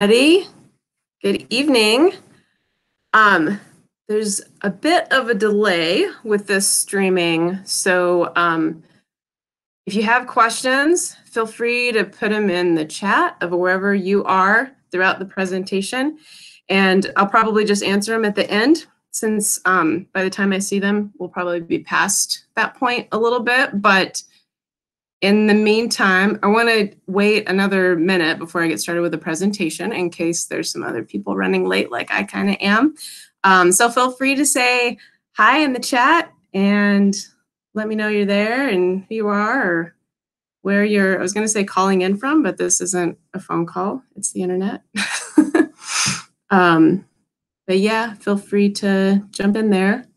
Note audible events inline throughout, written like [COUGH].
Eddie, good evening. Um, there's a bit of a delay with this streaming, so um, if you have questions, feel free to put them in the chat of wherever you are throughout the presentation, and I'll probably just answer them at the end since um, by the time I see them, we'll probably be past that point a little bit, but in the meantime, I want to wait another minute before I get started with the presentation in case there's some other people running late like I kind of am. Um, so feel free to say hi in the chat and let me know you're there and who you are or where you're, I was going to say calling in from, but this isn't a phone call, it's the internet. [LAUGHS] um, but yeah, feel free to jump in there.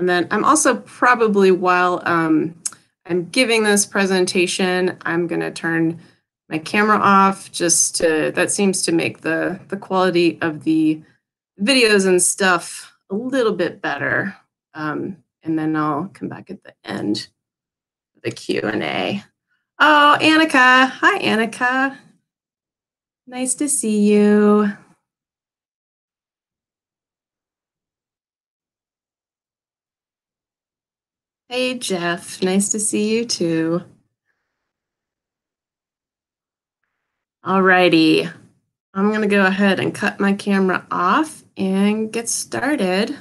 And then I'm also probably while um, I'm giving this presentation, I'm going to turn my camera off just to, that seems to make the, the quality of the videos and stuff a little bit better. Um, and then I'll come back at the end of the Q&A. Oh, Annika. Hi, Annika. Nice to see you. Hey, Jeff. Nice to see you too. Alrighty. I'm going to go ahead and cut my camera off and get started.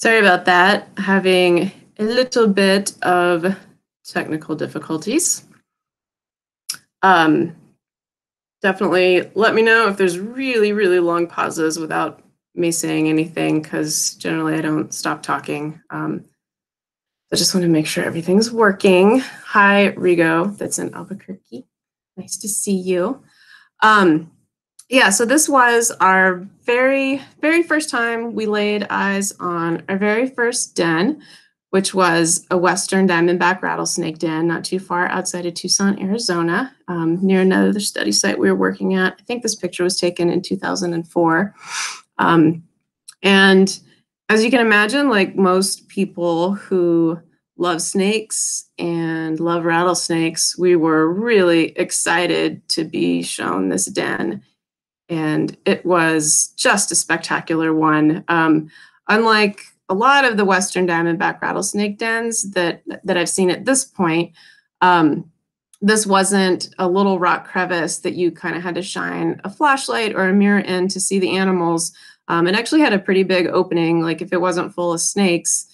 Sorry about that, having a little bit of technical difficulties. Um, definitely let me know if there's really, really long pauses without me saying anything, because generally I don't stop talking. Um, I just want to make sure everything's working. Hi, Rigo, that's in Albuquerque. Nice to see you. Um, yeah, so this was our very, very first time we laid eyes on our very first den, which was a Western Diamondback rattlesnake den, not too far outside of Tucson, Arizona, um, near another study site we were working at. I think this picture was taken in 2004. Um, and as you can imagine, like most people who love snakes and love rattlesnakes, we were really excited to be shown this den and it was just a spectacular one. Um, unlike a lot of the Western diamondback rattlesnake dens that that I've seen at this point, um, this wasn't a little rock crevice that you kind of had to shine a flashlight or a mirror in to see the animals. Um, it actually had a pretty big opening. Like if it wasn't full of snakes,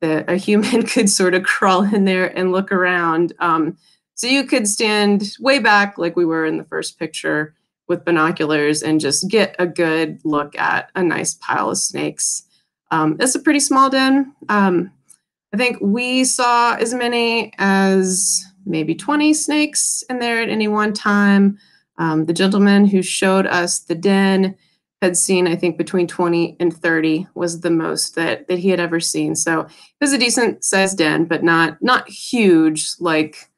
that a human [LAUGHS] could sort of crawl in there and look around. Um, So you could stand way back, like we were in the first picture, with binoculars and just get a good look at a nice pile of snakes. Um, it's a pretty small den. Um, I think we saw as many as maybe 20 snakes in there at any one time. Um, the gentleman who showed us the den had seen, I think, between 20 and 30 was the most that that he had ever seen. So it was a decent sized den, but not not huge like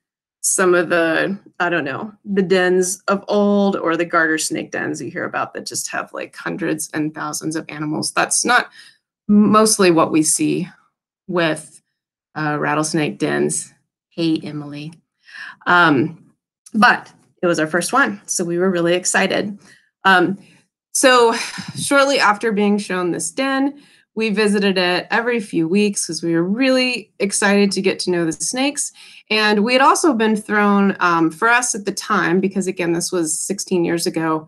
some of the I don't know the dens of old or the garter snake dens you hear about that just have like hundreds and thousands of animals. That's not mostly what we see with uh, rattlesnake dens. Hey, Emily. Um, but it was our first one, so we were really excited. Um, so, shortly after being shown this den, we visited it every few weeks because we were really excited to get to know the snakes. And we had also been thrown, um, for us at the time, because again, this was 16 years ago,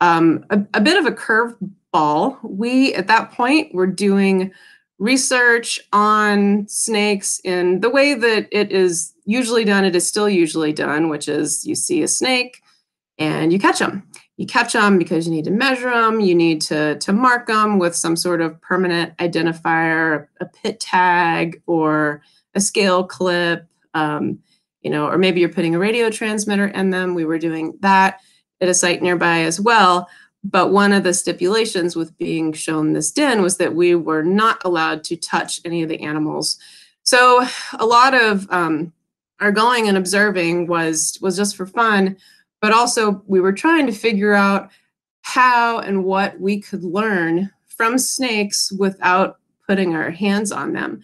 um, a, a bit of a curveball. We, at that point, were doing research on snakes in the way that it is usually done. It is still usually done, which is you see a snake and you catch them you catch them because you need to measure them you need to to mark them with some sort of permanent identifier a pit tag or a scale clip um, you know or maybe you're putting a radio transmitter in them. We were doing that at a site nearby as well. But one of the stipulations with being shown this den was that we were not allowed to touch any of the animals. So a lot of um, our going and observing was was just for fun but also we were trying to figure out how and what we could learn from snakes without putting our hands on them.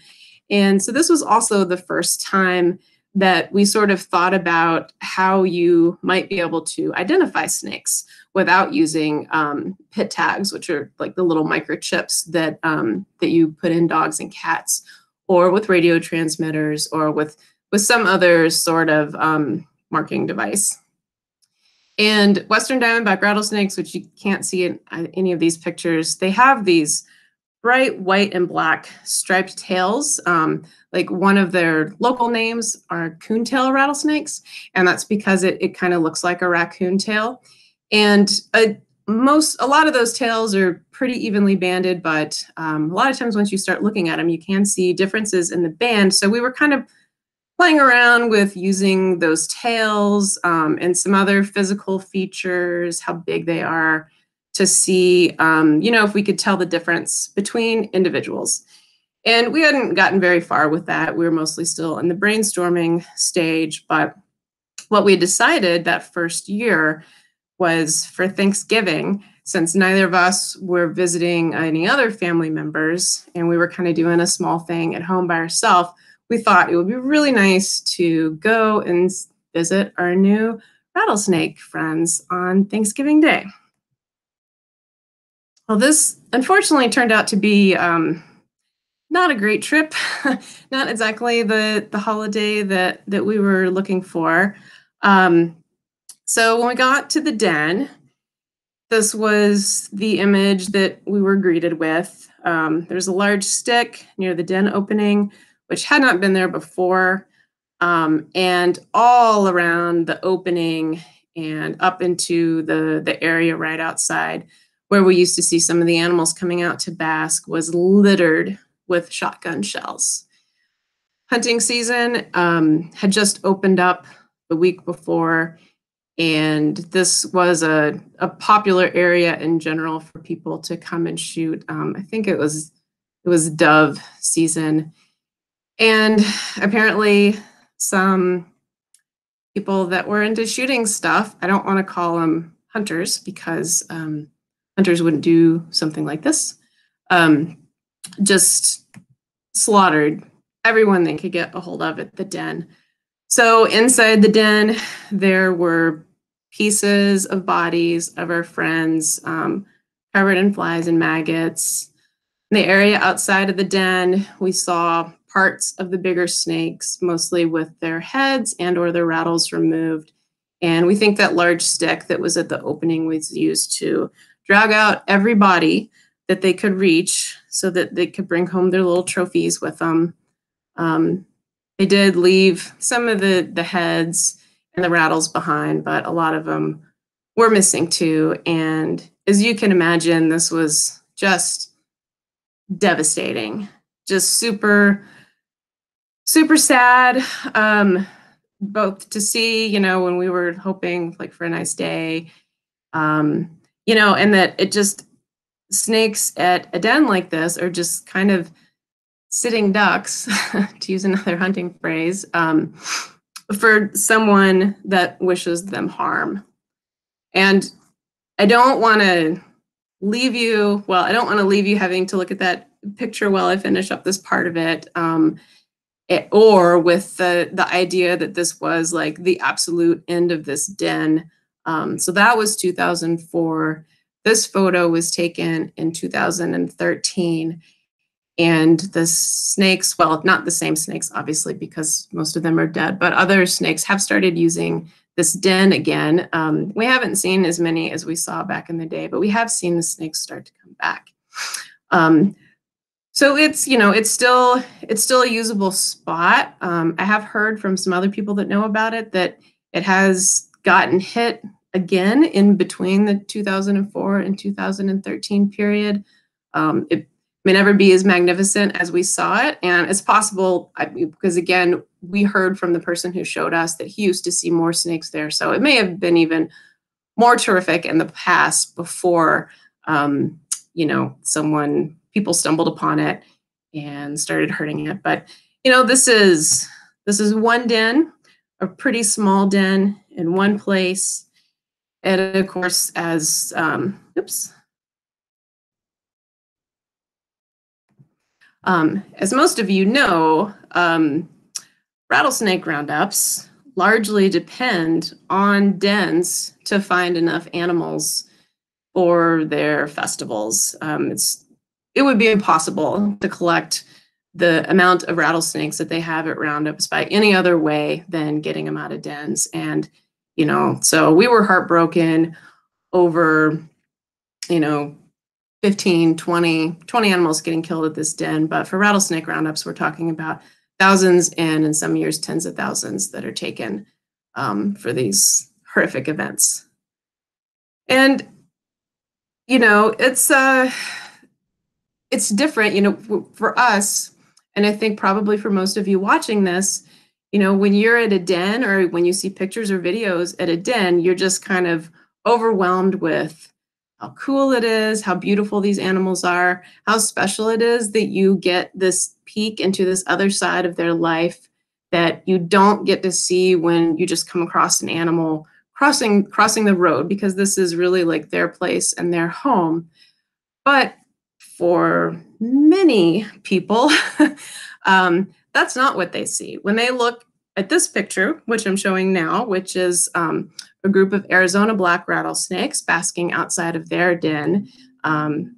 And so this was also the first time that we sort of thought about how you might be able to identify snakes without using um, pit tags, which are like the little microchips that um, that you put in dogs and cats, or with radio transmitters, or with with some other sort of um, marking device. And Western diamondback rattlesnakes, which you can't see in uh, any of these pictures, they have these bright white and black striped tails. Um, like one of their local names are coontail rattlesnakes, and that's because it, it kind of looks like a raccoon tail. And a, most a lot of those tails are pretty evenly banded, but um, a lot of times once you start looking at them, you can see differences in the band. So we were kind of playing around with using those tails um, and some other physical features, how big they are, to see, um, you know, if we could tell the difference between individuals. And we hadn't gotten very far with that. We were mostly still in the brainstorming stage. But what we decided that first year was for Thanksgiving, since neither of us were visiting any other family members and we were kind of doing a small thing at home by ourselves, we thought it would be really nice to go and visit our new rattlesnake friends on Thanksgiving Day. Well, this unfortunately turned out to be um, not a great trip, [LAUGHS] not exactly the, the holiday that, that we were looking for. Um, so when we got to the den, this was the image that we were greeted with. Um, there's a large stick near the den opening which had not been there before. Um, and all around the opening and up into the, the area right outside where we used to see some of the animals coming out to bask was littered with shotgun shells. Hunting season um, had just opened up the week before, and this was a, a popular area in general for people to come and shoot. Um, I think it was it was dove season, and apparently, some people that were into shooting stuff, I don't want to call them hunters because um, hunters wouldn't do something like this, um, just slaughtered everyone they could get a hold of at the den. So inside the den, there were pieces of bodies of our friends um, covered in flies and maggots. In the area outside of the den, we saw parts of the bigger snakes, mostly with their heads and or their rattles removed. And we think that large stick that was at the opening was used to drag out every body that they could reach so that they could bring home their little trophies with them. Um, they did leave some of the, the heads and the rattles behind, but a lot of them were missing too. And as you can imagine, this was just devastating, just super, super sad. Um, both to see, you know, when we were hoping like for a nice day, um, you know, and that it just snakes at a den like this are just kind of sitting ducks, [LAUGHS] to use another hunting phrase, um, for someone that wishes them harm. And I don't want to leave you, well, I don't want to leave you having to look at that picture while I finish up this part of it. Um, it, or with the the idea that this was like the absolute end of this den. Um, so that was 2004. This photo was taken in 2013. And the snakes, well, not the same snakes, obviously, because most of them are dead, but other snakes have started using this den again. Um, we haven't seen as many as we saw back in the day, but we have seen the snakes start to come back. Um, so it's you know it's still it's still a usable spot. Um, I have heard from some other people that know about it that it has gotten hit again in between the 2004 and 2013 period. Um, it may never be as magnificent as we saw it, and it's possible because again we heard from the person who showed us that he used to see more snakes there. So it may have been even more terrific in the past before um, you know someone people stumbled upon it and started hurting it. But you know, this is this is one den, a pretty small den in one place. And of course, as um, oops. Um, as most of you know, um, rattlesnake roundups largely depend on dens to find enough animals for their festivals. Um, it's it would be impossible to collect the amount of rattlesnakes that they have at roundups by any other way than getting them out of dens. And, you know, so we were heartbroken over, you know, 15, 20, 20 animals getting killed at this den. But for rattlesnake roundups, we're talking about thousands and in some years, tens of thousands that are taken um, for these horrific events. And, you know, it's, uh, it's different, you know, for us, and I think probably for most of you watching this, you know, when you're at a den or when you see pictures or videos at a den, you're just kind of overwhelmed with how cool it is, how beautiful these animals are, how special it is that you get this peek into this other side of their life that you don't get to see when you just come across an animal crossing crossing the road because this is really like their place and their home. But for many people, [LAUGHS] um, that's not what they see. When they look at this picture, which I'm showing now, which is um, a group of Arizona black rattlesnakes basking outside of their den, um,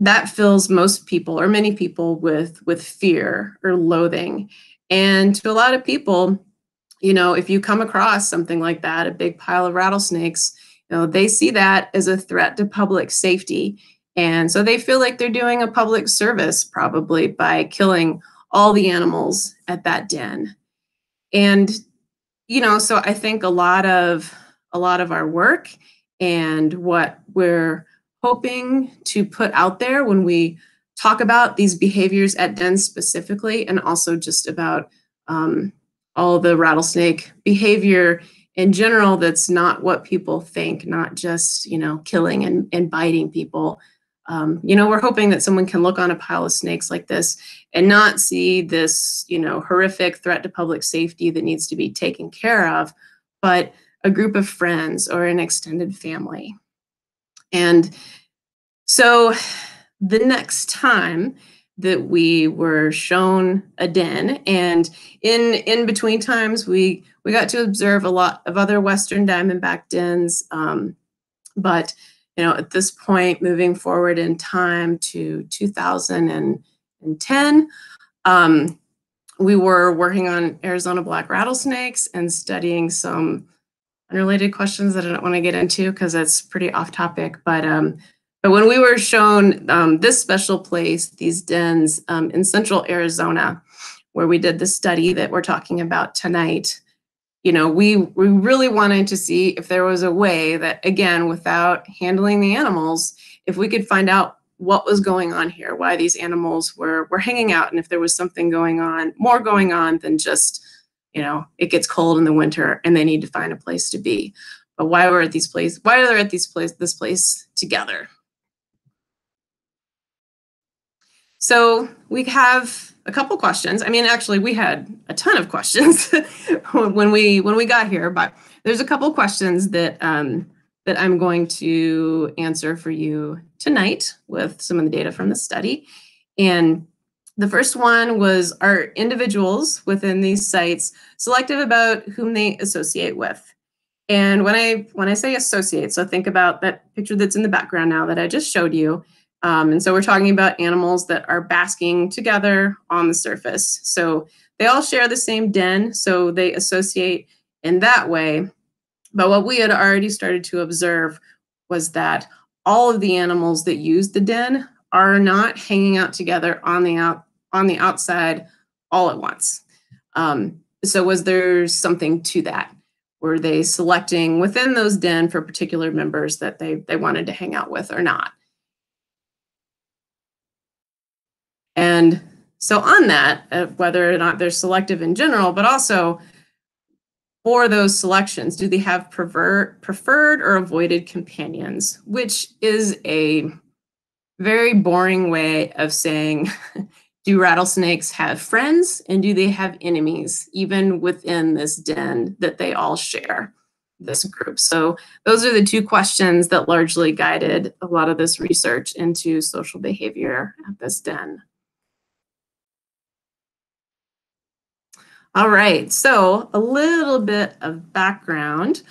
that fills most people or many people with with fear or loathing. And to a lot of people, you know, if you come across something like that, a big pile of rattlesnakes, you know, they see that as a threat to public safety and so they feel like they're doing a public service probably by killing all the animals at that den. And you know, so I think a lot of a lot of our work and what we're hoping to put out there when we talk about these behaviors at dens specifically, and also just about um, all the rattlesnake behavior in general that's not what people think, not just, you know, killing and, and biting people, um, you know, we're hoping that someone can look on a pile of snakes like this and not see this, you know, horrific threat to public safety that needs to be taken care of, but a group of friends or an extended family. And so the next time that we were shown a den and in in between times we we got to observe a lot of other western diamondback dens um, but you know, at this point, moving forward in time to 2010, um, we were working on Arizona black rattlesnakes and studying some unrelated questions that I don't want to get into because that's pretty off topic. But um, but when we were shown um, this special place, these dens um, in central Arizona, where we did the study that we're talking about tonight, you know, we we really wanted to see if there was a way that, again, without handling the animals, if we could find out what was going on here, why these animals were were hanging out, and if there was something going on, more going on than just, you know, it gets cold in the winter and they need to find a place to be. But why we're at these places, why are they at these place this place together? So we have a couple questions. I mean, actually, we had a ton of questions [LAUGHS] when we when we got here, but there's a couple questions that um, that I'm going to answer for you tonight with some of the data from the study. And the first one was are individuals within these sites selective about whom they associate with? And when I when I say associate, so think about that picture that's in the background now that I just showed you. Um, and so we're talking about animals that are basking together on the surface. So they all share the same den, so they associate in that way. But what we had already started to observe was that all of the animals that use the den are not hanging out together on the out on the outside all at once. Um, so was there something to that? Were they selecting within those den for particular members that they, they wanted to hang out with or not? And so on that, uh, whether or not they're selective in general, but also for those selections, do they have prefer, preferred or avoided companions, which is a very boring way of saying, [LAUGHS] do rattlesnakes have friends and do they have enemies, even within this den that they all share, this group? So those are the two questions that largely guided a lot of this research into social behavior at this den. All right, so a little bit of background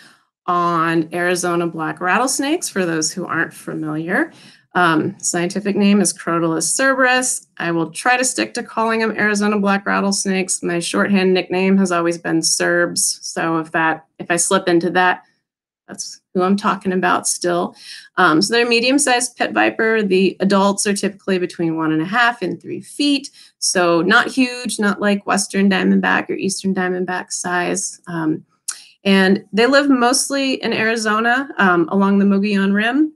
on Arizona black rattlesnakes for those who aren't familiar. Um, scientific name is Crotalus cerberus. I will try to stick to calling them Arizona black rattlesnakes. My shorthand nickname has always been Cerbs. So if that, if I slip into that, that's who I'm talking about still. Um, so they're medium-sized pit viper. The adults are typically between one and a half and three feet. So not huge, not like Western Diamondback or Eastern Diamondback size. Um, and they live mostly in Arizona um, along the Mogollon Rim.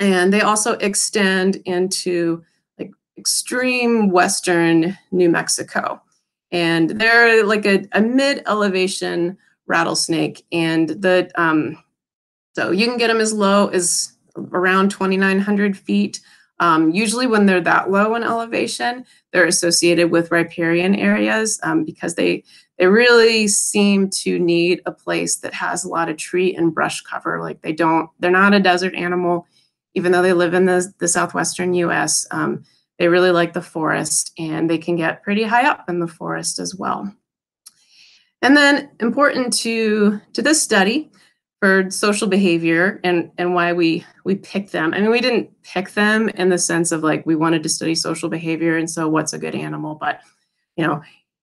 And they also extend into like extreme Western New Mexico. And they're like a, a mid-elevation rattlesnake. And the um, so you can get them as low as around 2,900 feet. Um, usually when they're that low in elevation, they're associated with riparian areas um, because they, they really seem to need a place that has a lot of tree and brush cover. Like they don't, they're not a desert animal, even though they live in the, the Southwestern US. Um, they really like the forest and they can get pretty high up in the forest as well. And then important to, to this study, for social behavior and and why we we picked them. I mean, we didn't pick them in the sense of like we wanted to study social behavior and so what's a good animal, but you know,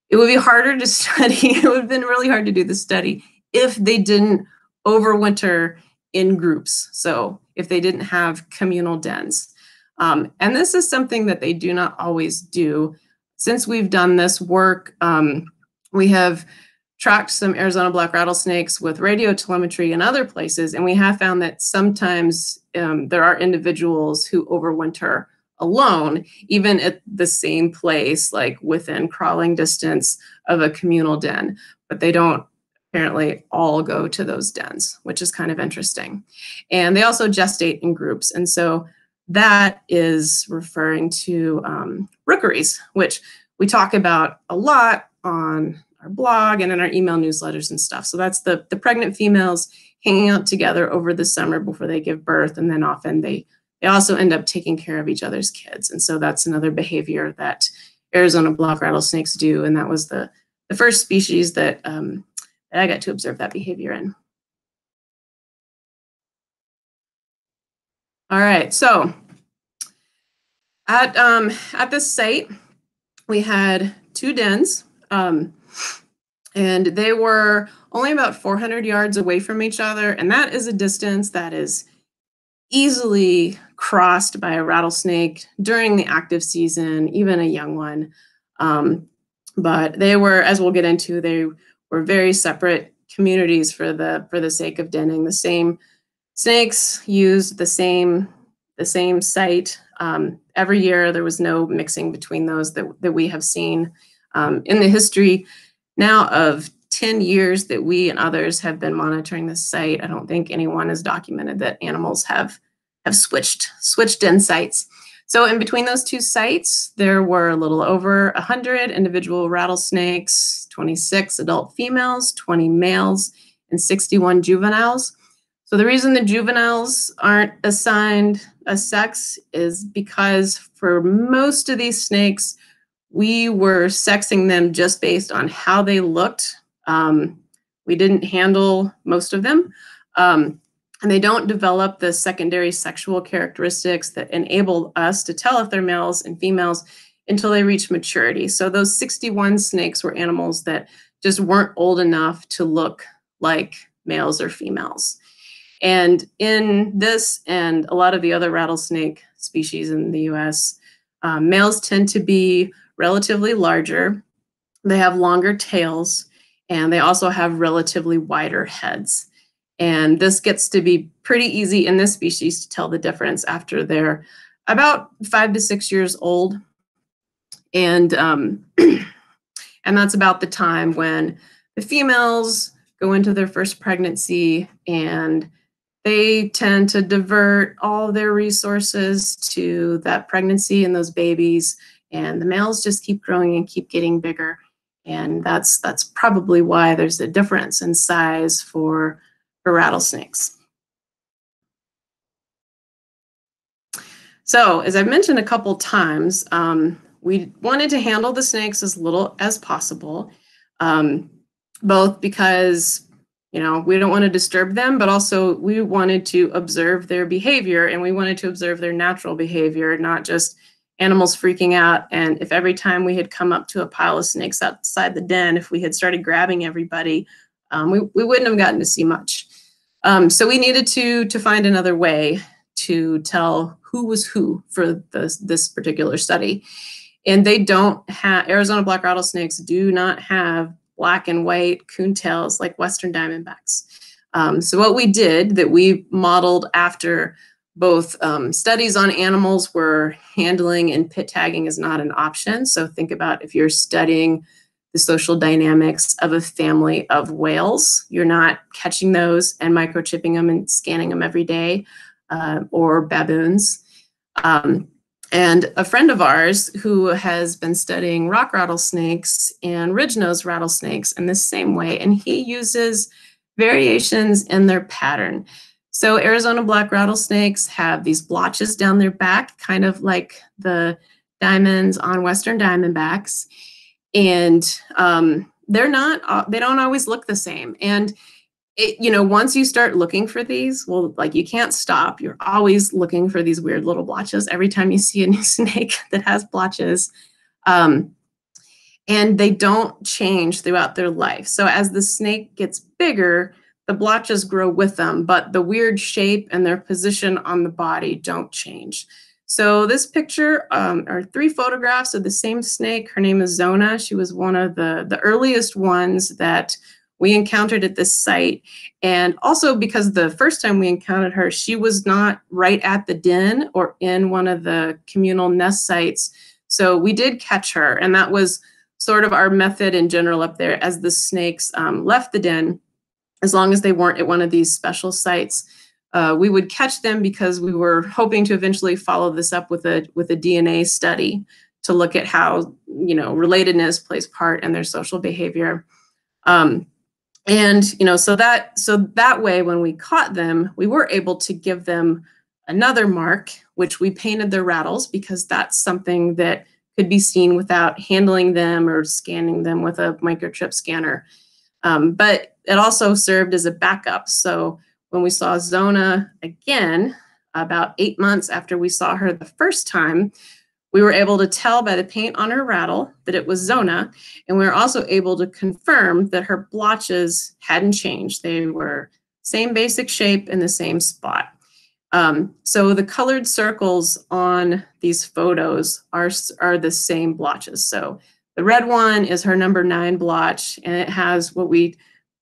it would be harder to [LAUGHS] study. it would have been really hard to do the study if they didn't overwinter in groups. So if they didn't have communal dens. Um, and this is something that they do not always do. Since we've done this work, um, we have tracked some Arizona black rattlesnakes with radio telemetry in other places, and we have found that sometimes um, there are individuals who overwinter alone, even at the same place, like within crawling distance of a communal den, but they don't apparently all go to those dens, which is kind of interesting. And they also gestate in groups. And so that is referring to um, rookeries, which we talk about a lot on our blog and in our email newsletters and stuff. So that's the, the pregnant females hanging out together over the summer before they give birth. And then often they, they also end up taking care of each other's kids. And so that's another behavior that Arizona black rattlesnakes do. And that was the, the first species that, um, that I got to observe that behavior in. All right, so at, um, at this site, we had two dens. Um, and they were only about 400 yards away from each other. And that is a distance that is easily crossed by a rattlesnake during the active season, even a young one. Um, but they were, as we'll get into, they were very separate communities for the for the sake of denning. The same snakes used the same the same site um, every year. There was no mixing between those that that we have seen um, in the history now of 10 years that we and others have been monitoring this site. I don't think anyone has documented that animals have have switched switched in sites. So in between those two sites, there were a little over 100 individual rattlesnakes, 26 adult females, 20 males, and 61 juveniles. So the reason the juveniles aren't assigned a sex is because for most of these snakes, we were sexing them just based on how they looked. Um, we didn't handle most of them. Um, and they don't develop the secondary sexual characteristics that enable us to tell if they're males and females until they reach maturity. So those 61 snakes were animals that just weren't old enough to look like males or females. And in this and a lot of the other rattlesnake species in the US, um, males tend to be relatively larger. They have longer tails and they also have relatively wider heads. And this gets to be pretty easy in this species to tell the difference after they're about five to six years old. And, um, [CLEARS THROAT] and that's about the time when the females go into their first pregnancy and they tend to divert all their resources to that pregnancy and those babies and the males just keep growing and keep getting bigger and that's that's probably why there's a difference in size for for rattlesnakes. So as I've mentioned a couple times, um, we wanted to handle the snakes as little as possible, um, both because you know we don't want to disturb them, but also we wanted to observe their behavior and we wanted to observe their natural behavior, not just animals freaking out. And if every time we had come up to a pile of snakes outside the den, if we had started grabbing everybody, um, we, we wouldn't have gotten to see much. Um, so we needed to to find another way to tell who was who for this, this particular study. And they don't have, Arizona black rattlesnakes do not have black and white coontails like Western diamondbacks. Um, so what we did that we modeled after both um, studies on animals where handling and pit tagging is not an option. So think about if you're studying the social dynamics of a family of whales. You're not catching those and microchipping them and scanning them every day, uh, or baboons. Um, and a friend of ours who has been studying rock rattlesnakes and ridge-nosed rattlesnakes in the same way, and he uses variations in their pattern. So Arizona black rattlesnakes have these blotches down their back, kind of like the diamonds on Western diamondbacks. And um, they're not uh, they don't always look the same. And it, you know once you start looking for these well like you can't stop. You're always looking for these weird little blotches every time you [LAUGHS] see a new snake that has blotches. Um, and they don't change throughout their life. So as the snake gets bigger the blotches grow with them but the weird shape and their position on the body don't change so this picture um, are three photographs of the same snake. Her name is Zona. She was one of the, the earliest ones that we encountered at this site. And also because the first time we encountered her, she was not right at the den or in one of the communal nest sites. So we did catch her. And that was sort of our method in general up there as the snakes um, left the den, as long as they weren't at one of these special sites uh, we would catch them because we were hoping to eventually follow this up with a with a DNA study to look at how you know relatedness plays part in their social behavior. Um, and you know so that so that way when we caught them we were able to give them another mark which we painted their rattles because that's something that could be seen without handling them or scanning them with a microchip scanner um, but it also served as a backup so when we saw Zona again, about eight months after we saw her the first time, we were able to tell by the paint on her rattle that it was Zona, and we were also able to confirm that her blotches hadn't changed. They were same basic shape in the same spot. Um, so the colored circles on these photos are, are the same blotches. So the red one is her number nine blotch, and it has what we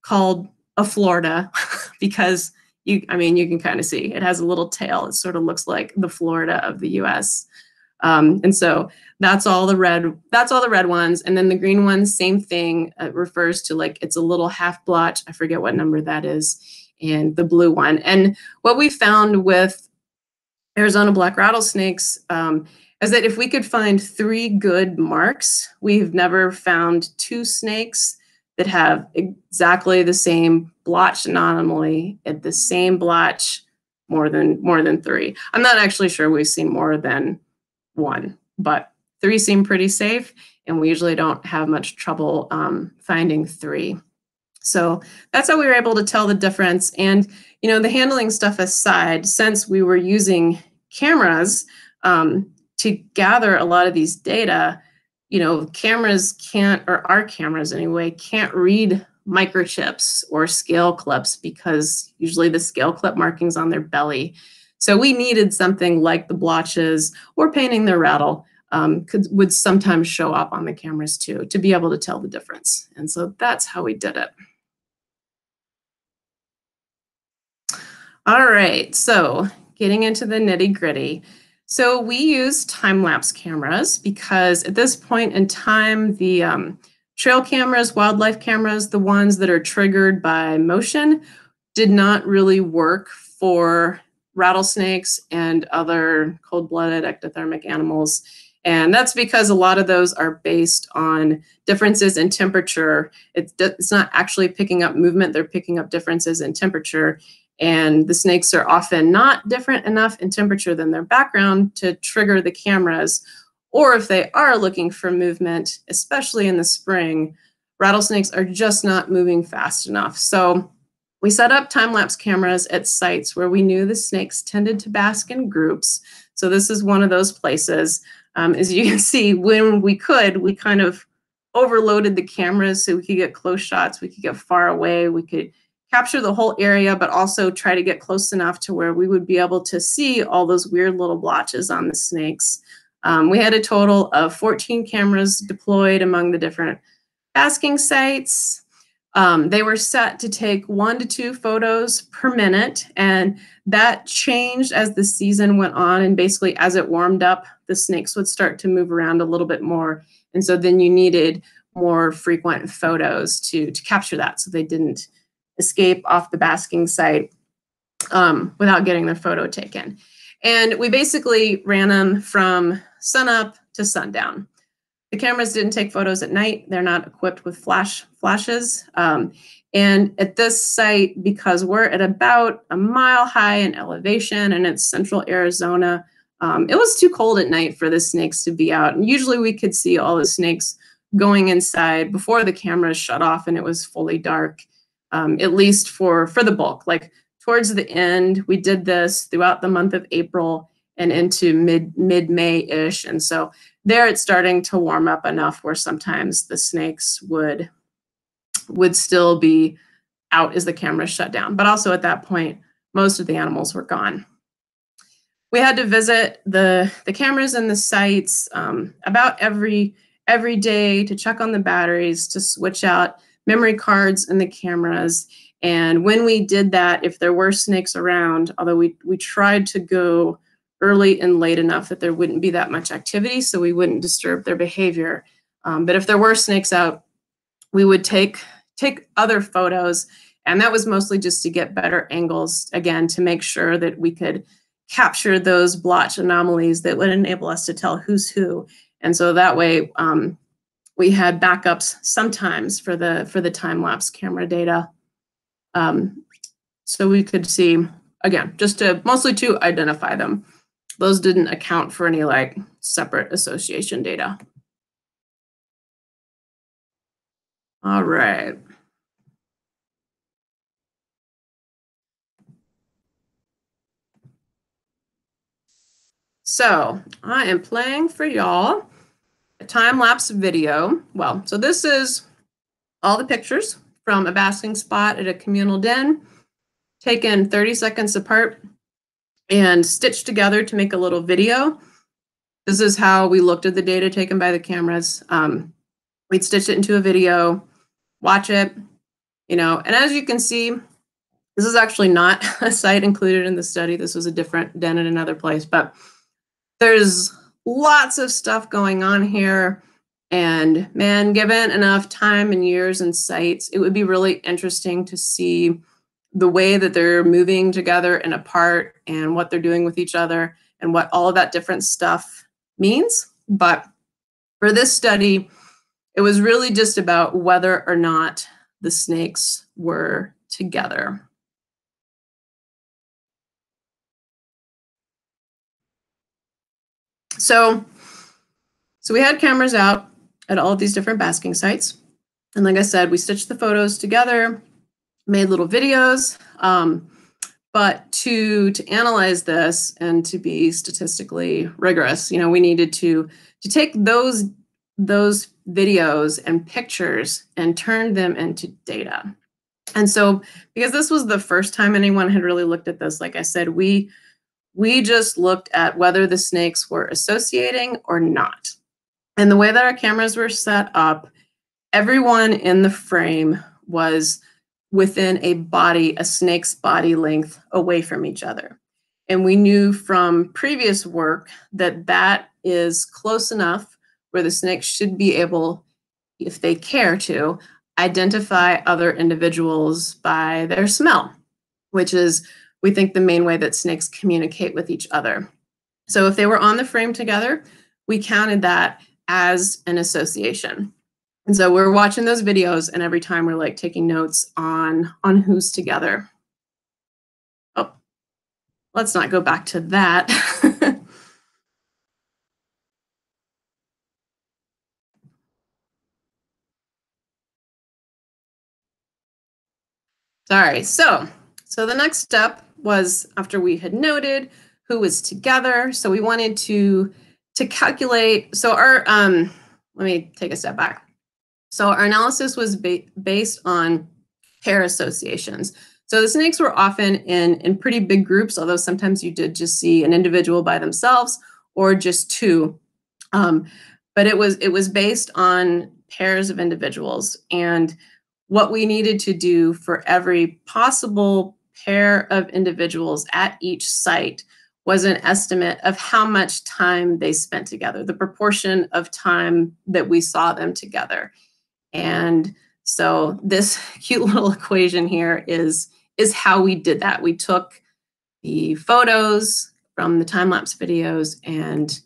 called a Florida [LAUGHS] because you, I mean, you can kind of see it has a little tail. It sort of looks like the Florida of the US. Um, and so that's all the red, that's all the red ones. And then the green ones, same thing, it refers to like it's a little half blotch. I forget what number that is. And the blue one. And what we found with Arizona black rattlesnakes um, is that if we could find three good marks, we've never found two snakes that have exactly the same blotch anomaly at the same blotch more than more than three. I'm not actually sure we've seen more than one, but three seem pretty safe, and we usually don't have much trouble um, finding three. So that's how we were able to tell the difference. And you know, the handling stuff aside, since we were using cameras um, to gather a lot of these data, you know, cameras can't, or our cameras anyway, can't read microchips or scale clips because usually the scale clip markings on their belly. So we needed something like the blotches or painting their rattle um, could would sometimes show up on the cameras too to be able to tell the difference. And so that's how we did it. All right, so getting into the nitty gritty. So we use time-lapse cameras because at this point in time, the um, trail cameras, wildlife cameras, the ones that are triggered by motion, did not really work for rattlesnakes and other cold-blooded ectothermic animals. And that's because a lot of those are based on differences in temperature. It's, it's not actually picking up movement, they're picking up differences in temperature. And the snakes are often not different enough in temperature than their background to trigger the cameras. Or if they are looking for movement, especially in the spring, rattlesnakes are just not moving fast enough. So we set up time lapse cameras at sites where we knew the snakes tended to bask in groups. So this is one of those places. Um, as you can [LAUGHS] see, when we could, we kind of overloaded the cameras so we could get close shots, we could get far away, we could capture the whole area, but also try to get close enough to where we would be able to see all those weird little blotches on the snakes. Um, we had a total of 14 cameras deployed among the different basking sites. Um, they were set to take one to two photos per minute, and that changed as the season went on. And basically, as it warmed up, the snakes would start to move around a little bit more. And so then you needed more frequent photos to, to capture that so they didn't escape off the basking site um, without getting their photo taken. And we basically ran them from sunup to sundown. The cameras didn't take photos at night. They're not equipped with flash flashes. Um, and at this site, because we're at about a mile high in elevation and it's central Arizona, um, it was too cold at night for the snakes to be out. And usually we could see all the snakes going inside before the cameras shut off and it was fully dark um, at least for for the bulk. Like towards the end, we did this throughout the month of April and into mid mid May ish, and so there it's starting to warm up enough where sometimes the snakes would would still be out as the camera shut down. But also at that point, most of the animals were gone. We had to visit the the cameras and the sites um, about every every day to check on the batteries, to switch out memory cards and the cameras. And when we did that, if there were snakes around, although we, we tried to go early and late enough that there wouldn't be that much activity, so we wouldn't disturb their behavior. Um, but if there were snakes out, we would take take other photos, and that was mostly just to get better angles, again, to make sure that we could capture those blotch anomalies that would enable us to tell who's who. And so that way, um, we had backups sometimes for the for the time lapse camera data. Um, so we could see again, just to mostly to identify them. Those didn't account for any like separate association data. All right. So I am playing for y'all a time-lapse video. Well, so this is all the pictures from a basking spot at a communal den, taken 30 seconds apart and stitched together to make a little video. This is how we looked at the data taken by the cameras. Um, we'd stitch it into a video, watch it, you know, and as you can see, this is actually not [LAUGHS] a site included in the study. This was a different den in another place, but there's lots of stuff going on here. And man, given enough time and years and sites, it would be really interesting to see the way that they're moving together and apart and what they're doing with each other and what all of that different stuff means. But for this study, it was really just about whether or not the snakes were together. So, so we had cameras out at all of these different basking sites. And like I said, we stitched the photos together, made little videos. Um, but to to analyze this and to be statistically rigorous, you know, we needed to to take those those videos and pictures and turn them into data. And so because this was the first time anyone had really looked at this, like I said, we we just looked at whether the snakes were associating or not. And the way that our cameras were set up, everyone in the frame was within a body, a snake's body length away from each other. And we knew from previous work that that is close enough where the snakes should be able, if they care to, identify other individuals by their smell, which is we think the main way that snakes communicate with each other. So if they were on the frame together, we counted that as an association. And so we're watching those videos and every time we're like taking notes on on who's together. Oh, let's not go back to that. [LAUGHS] Sorry. So, so the next step was after we had noted who was together. So we wanted to to calculate. So our um, let me take a step back. So our analysis was ba based on pair associations. So the snakes were often in in pretty big groups, although sometimes you did just see an individual by themselves or just two. Um, but it was it was based on pairs of individuals and what we needed to do for every possible pair of individuals at each site was an estimate of how much time they spent together, the proportion of time that we saw them together. And so this [LAUGHS] cute little equation here is, is how we did that. We took the photos from the time-lapse videos and,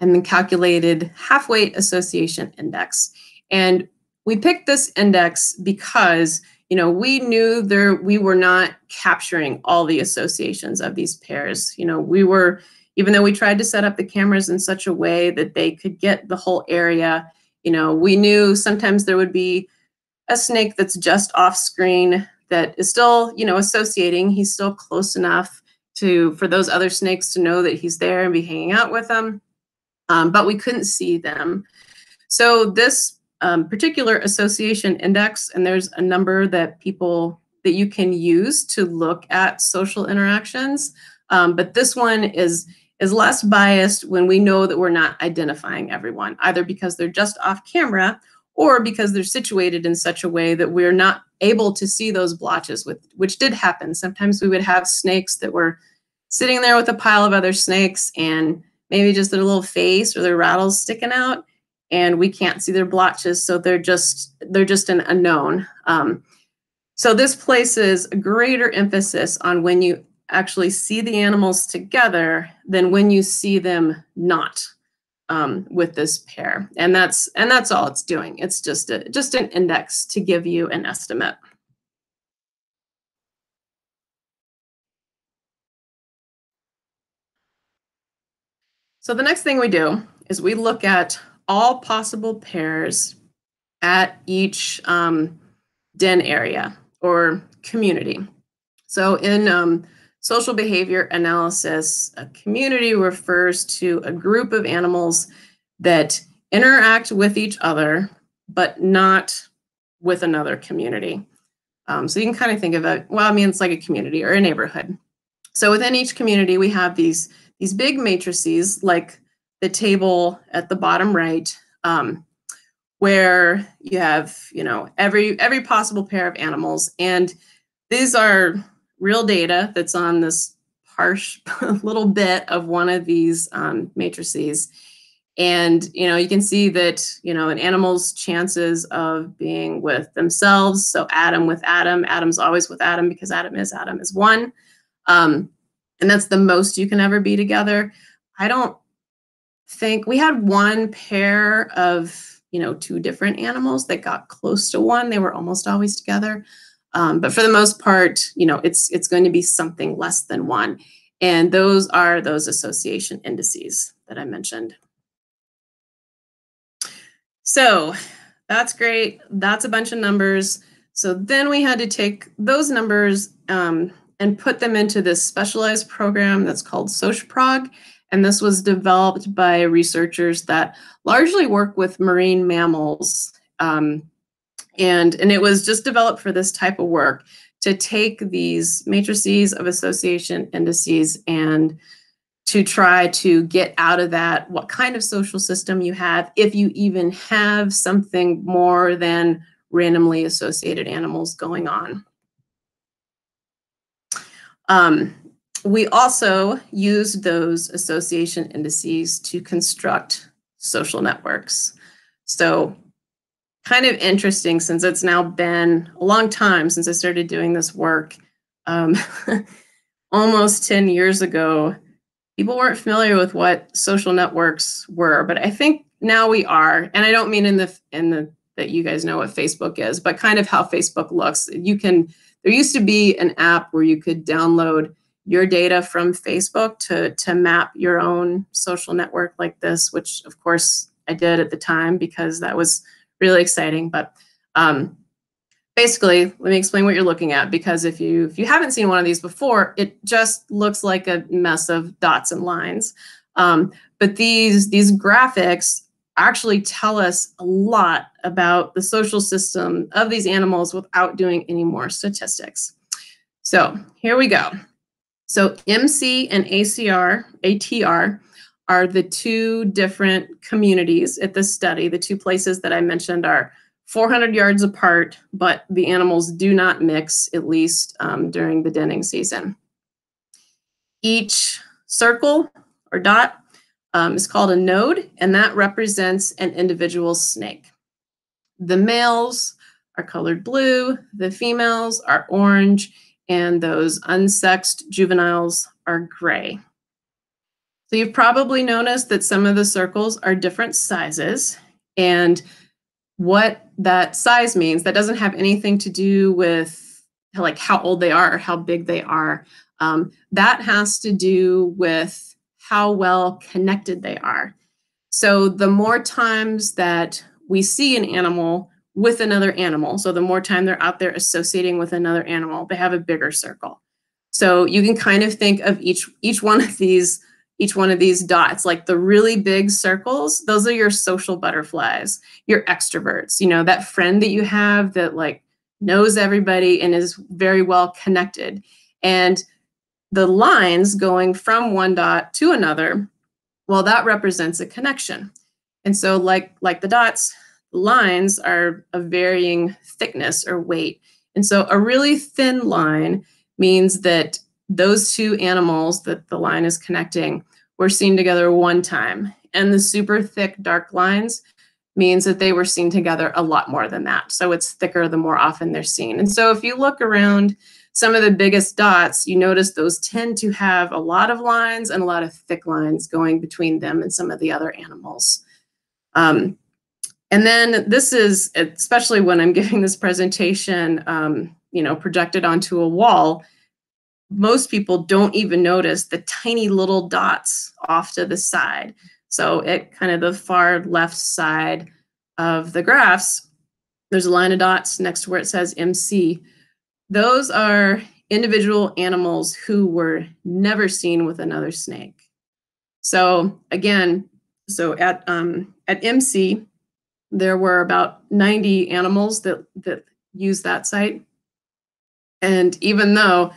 and then calculated half-weight association index. And we picked this index because you know, we knew there we were not capturing all the associations of these pairs. You know, we were even though we tried to set up the cameras in such a way that they could get the whole area, you know, we knew sometimes there would be a snake that's just off screen that is still, you know, associating. He's still close enough to for those other snakes to know that he's there and be hanging out with them. Um, but we couldn't see them. So this um, particular association index, and there's a number that people that you can use to look at social interactions. Um, but this one is is less biased when we know that we're not identifying everyone, either because they're just off camera or because they're situated in such a way that we're not able to see those blotches, with, which did happen. Sometimes we would have snakes that were sitting there with a pile of other snakes and maybe just their little face or their rattles sticking out and we can't see their blotches, so they're just they're just an unknown. Um, so this places a greater emphasis on when you actually see the animals together than when you see them not um, with this pair, and that's and that's all it's doing. It's just a just an index to give you an estimate. So the next thing we do is we look at all possible pairs at each um, den area or community. So in um, social behavior analysis, a community refers to a group of animals that interact with each other, but not with another community. Um, so you can kind of think of it, well, I mean, it's like a community or a neighborhood. So within each community, we have these, these big matrices like the table at the bottom right, um, where you have, you know, every every possible pair of animals. And these are real data that's on this harsh [LAUGHS] little bit of one of these um, matrices. And you know, you can see that you know an animal's chances of being with themselves. So Adam with Adam, Adam's always with Adam because Adam is Adam is one, um, and that's the most you can ever be together. I don't think we had one pair of you know two different animals that got close to one. They were almost always together, um, but for the most part, you know, it's it's going to be something less than one, and those are those association indices that I mentioned. So that's great. That's a bunch of numbers. So then we had to take those numbers um, and put them into this specialized program that's called SocialProg. And this was developed by researchers that largely work with marine mammals. Um, and, and it was just developed for this type of work to take these matrices of association indices and to try to get out of that what kind of social system you have, if you even have something more than randomly associated animals going on. Um, we also used those association indices to construct social networks. So kind of interesting since it's now been a long time since I started doing this work. Um, [LAUGHS] almost 10 years ago, people weren't familiar with what social networks were, but I think now we are. And I don't mean in the in the that you guys know what Facebook is, but kind of how Facebook looks. You can there used to be an app where you could download your data from Facebook to to map your own social network like this, which of course I did at the time because that was really exciting. But um, basically, let me explain what you're looking at because if you if you haven't seen one of these before, it just looks like a mess of dots and lines. Um, but these these graphics actually tell us a lot about the social system of these animals without doing any more statistics. So here we go. So MC and ACR, ATR are the two different communities at this study. The two places that I mentioned are 400 yards apart, but the animals do not mix, at least um, during the denning season. Each circle or dot um, is called a node, and that represents an individual snake. The males are colored blue, the females are orange, and those unsexed juveniles are gray. So you've probably noticed that some of the circles are different sizes, and what that size means, that doesn't have anything to do with like how old they are or how big they are. Um, that has to do with how well connected they are. So the more times that we see an animal with another animal, so the more time they're out there associating with another animal, they have a bigger circle. So you can kind of think of each each one of these each one of these dots, like the really big circles, those are your social butterflies, your extroverts, you know, that friend that you have that like knows everybody and is very well connected. And the lines going from one dot to another, well, that represents a connection. And so like like the dots, lines are of varying thickness or weight. And so a really thin line means that those two animals that the line is connecting were seen together one time. And the super thick dark lines means that they were seen together a lot more than that. So it's thicker the more often they're seen. And so if you look around some of the biggest dots, you notice those tend to have a lot of lines and a lot of thick lines going between them and some of the other animals. Um, and then this is, especially when I'm giving this presentation, um, you know, projected onto a wall, most people don't even notice the tiny little dots off to the side. So at kind of the far left side of the graphs, there's a line of dots next to where it says MC. Those are individual animals who were never seen with another snake. So again, so at um, at MC, there were about 90 animals that that use that site. And even though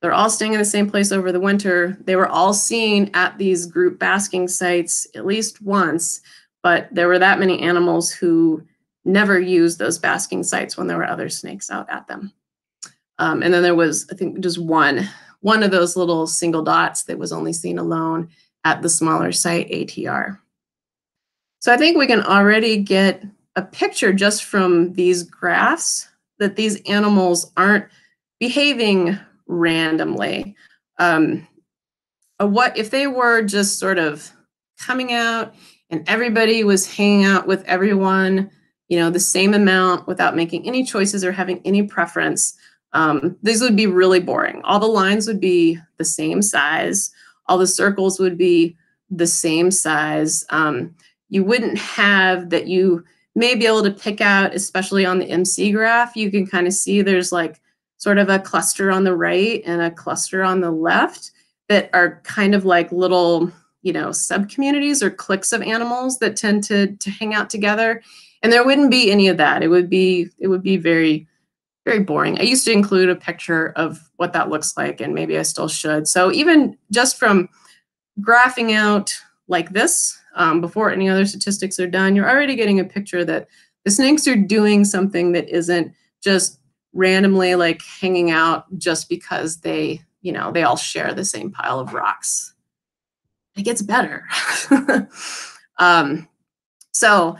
they're all staying in the same place over the winter. They were all seen at these group basking sites at least once, but there were that many animals who never used those basking sites when there were other snakes out at them. Um, and then there was, I think, just one, one of those little single dots that was only seen alone at the smaller site ATR. So I think we can already get a picture just from these graphs that these animals aren't behaving randomly. Um, what if they were just sort of coming out and everybody was hanging out with everyone, you know, the same amount without making any choices or having any preference, um, these would be really boring. All the lines would be the same size. All the circles would be the same size. Um, you wouldn't have that you may be able to pick out, especially on the MC graph, you can kind of see there's like sort of a cluster on the right and a cluster on the left that are kind of like little, you know, sub communities or cliques of animals that tend to to hang out together. And there wouldn't be any of that. It would be it would be very very boring. I used to include a picture of what that looks like and maybe I still should. So even just from graphing out like this um, before any other statistics are done, you're already getting a picture that the snakes are doing something that isn't just randomly like hanging out just because they, you know, they all share the same pile of rocks. It gets better. [LAUGHS] um, so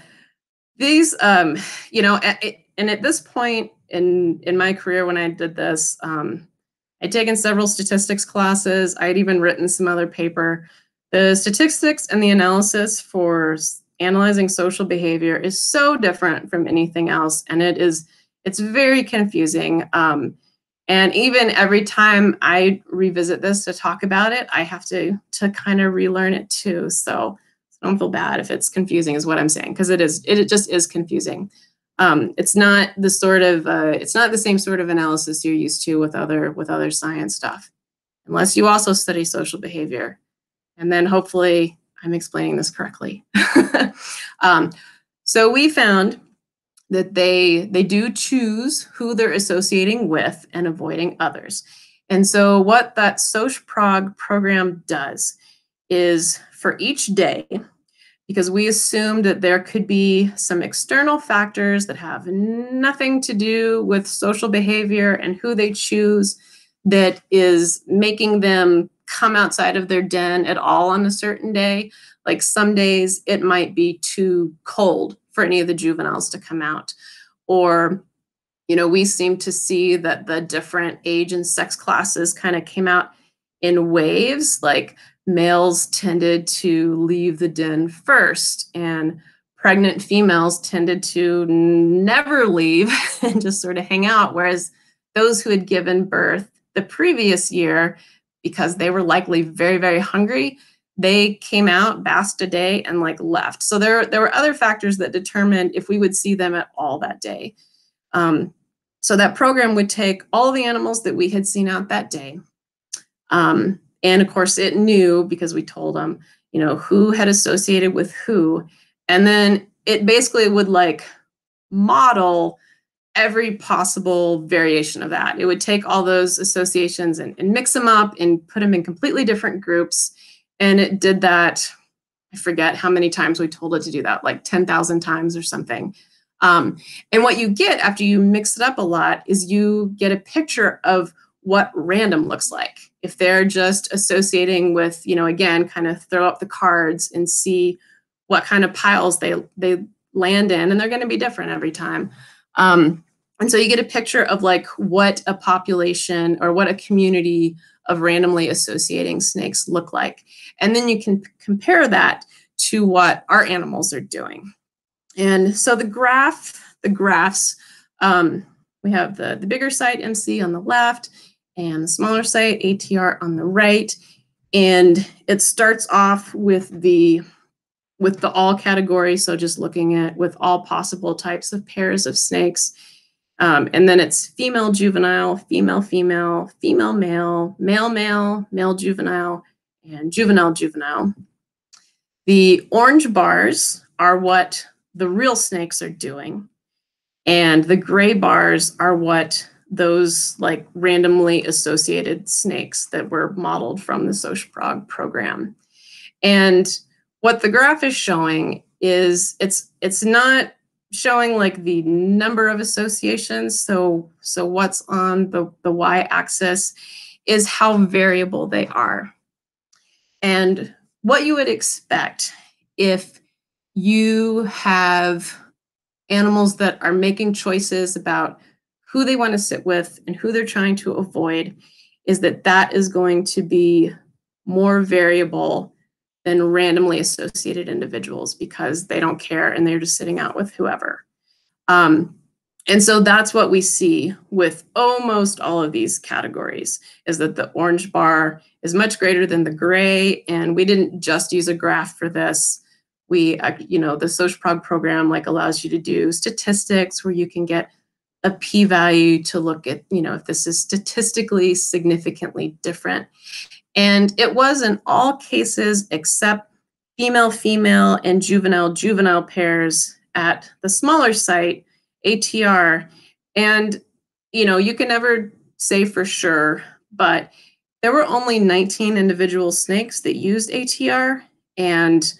these, um, you know, and at this point in in my career when I did this, um, I'd taken several statistics classes. I'd even written some other paper. The statistics and the analysis for analyzing social behavior is so different from anything else, and it is it's very confusing. Um, and even every time I revisit this to talk about it, I have to to kind of relearn it too. So don't feel bad if it's confusing, is what I'm saying, because it is it, it just is confusing. Um, it's not the sort of uh, it's not the same sort of analysis you're used to with other with other science stuff, unless you also study social behavior, and then hopefully I'm explaining this correctly. [LAUGHS] um, so we found that they they do choose who they're associating with and avoiding others. And so what that SocProg program does is for each day, because we assumed that there could be some external factors that have nothing to do with social behavior and who they choose that is making them come outside of their den at all on a certain day. Like some days it might be too cold for any of the juveniles to come out. Or, you know, we seem to see that the different age and sex classes kind of came out in waves. Like males tended to leave the den first and pregnant females tended to never leave [LAUGHS] and just sort of hang out whereas those who had given birth the previous year because they were likely very very hungry they came out basked a day and like left. So there there were other factors that determined if we would see them at all that day. Um, so that program would take all the animals that we had seen out that day. Um, and of course, it knew because we told them, you know, who had associated with who. And then it basically would like model every possible variation of that. It would take all those associations and, and mix them up and put them in completely different groups. And it did that, I forget how many times we told it to do that, like 10,000 times or something. Um, and what you get after you mix it up a lot is you get a picture of what random looks like. If they're just associating with, you know, again, kind of throw up the cards and see what kind of piles they they land in, and they're going to be different every time. Um, and so you get a picture of like what a population or what a community of randomly associating snakes look like. And then you can compare that to what our animals are doing. And so the graph, the graphs, um, we have the, the bigger site MC on the left and the smaller site, ATR on the right. And it starts off with the with the all category, so just looking at with all possible types of pairs of snakes. Um, and then it's female juvenile, female female, female male, male male, male juvenile, and juvenile juvenile. The orange bars are what the real snakes are doing, and the gray bars are what those like randomly associated snakes that were modeled from the SocProg program. And what the graph is showing is it's it's not showing like the number of associations. So so what's on the, the y-axis is how variable they are. And what you would expect if you have animals that are making choices about who they want to sit with and who they're trying to avoid is that that is going to be more variable than randomly associated individuals because they don't care and they're just sitting out with whoever. Um, and so that's what we see with almost all of these categories is that the orange bar is much greater than the gray. And we didn't just use a graph for this. We, uh, you know, the SocialProg program like allows you to do statistics where you can get a p-value to look at, you know, if this is statistically significantly different. And it was in all cases except female female and juvenile juvenile pairs at the smaller site, ATR. And, you know, you can never say for sure, but there were only 19 individual snakes that used ATR. And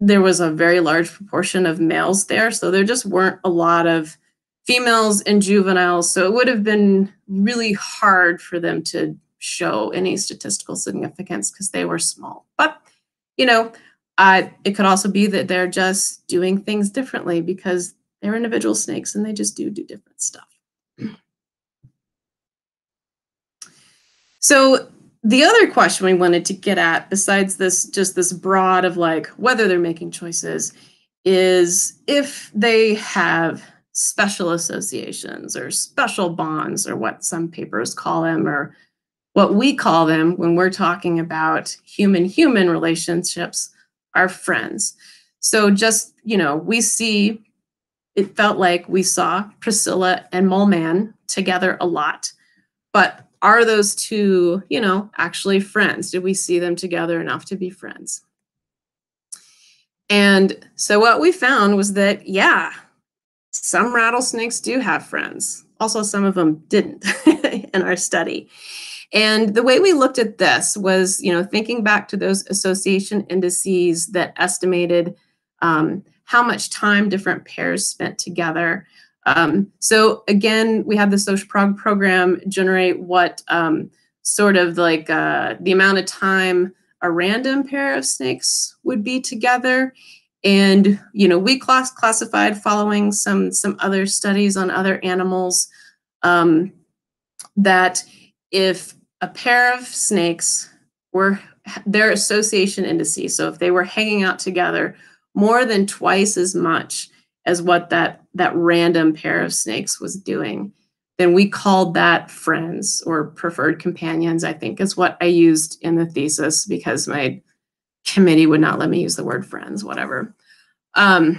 there was a very large proportion of males there. So there just weren't a lot of females and juveniles. So it would have been really hard for them to show any statistical significance because they were small. But, you know, uh, it could also be that they're just doing things differently because they're individual snakes and they just do do different stuff. So the other question we wanted to get at, besides this, just this broad of like whether they're making choices, is if they have special associations or special bonds or what some papers call them or what we call them when we're talking about human human relationships are friends. So just, you know, we see it felt like we saw Priscilla and Moleman together a lot. But are those two, you know, actually friends? Did we see them together enough to be friends? And so what we found was that, yeah, some rattlesnakes do have friends. Also, some of them didn't [LAUGHS] in our study. And the way we looked at this was, you know, thinking back to those association indices that estimated um, how much time different pairs spent together. Um, so again, we have the SocialProg program generate what um, sort of like uh, the amount of time a random pair of snakes would be together. And you know, we class classified following some some other studies on other animals um, that if a pair of snakes were their association indices. So if they were hanging out together more than twice as much as what that that random pair of snakes was doing, then we called that friends or preferred companions. I think is what I used in the thesis because my committee would not let me use the word friends. Whatever. Um,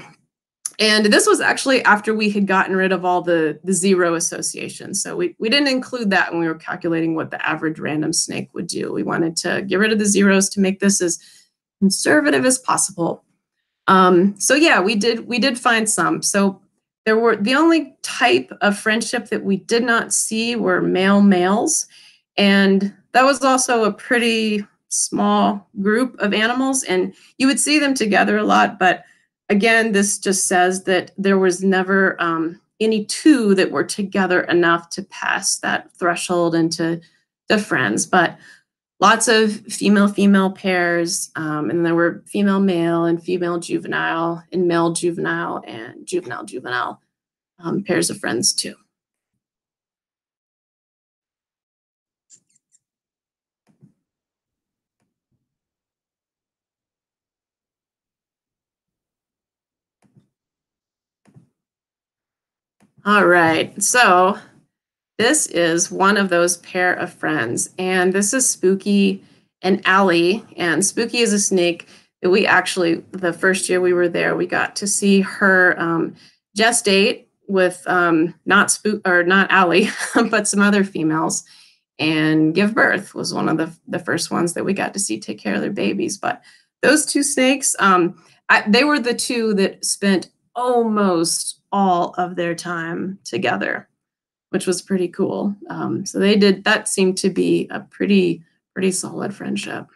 and this was actually after we had gotten rid of all the, the zero associations. So we, we didn't include that when we were calculating what the average random snake would do. We wanted to get rid of the zeros to make this as conservative as possible. Um, so yeah, we did we did find some. So there were the only type of friendship that we did not see were male males. And that was also a pretty small group of animals. And you would see them together a lot, but again, this just says that there was never um, any two that were together enough to pass that threshold into the friends, but lots of female female pairs, um, and there were female male and female juvenile and male juvenile and juvenile juvenile um, pairs of friends too. All right, so this is one of those pair of friends, and this is Spooky and Allie. And Spooky is a snake that we actually, the first year we were there, we got to see her um, gestate with um, not Spook or not Allie, [LAUGHS] but some other females, and give birth was one of the the first ones that we got to see take care of their babies. But those two snakes, um, I, they were the two that spent almost all of their time together, which was pretty cool. Um, so they did that seemed to be a pretty pretty solid friendship.